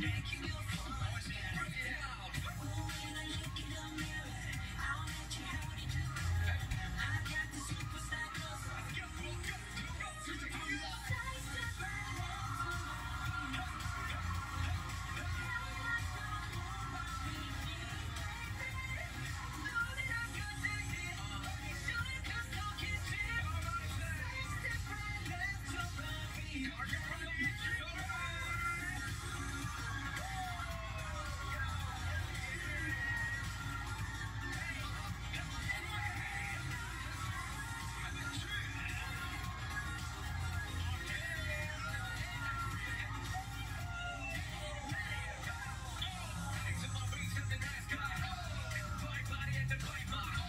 Wow. Bye.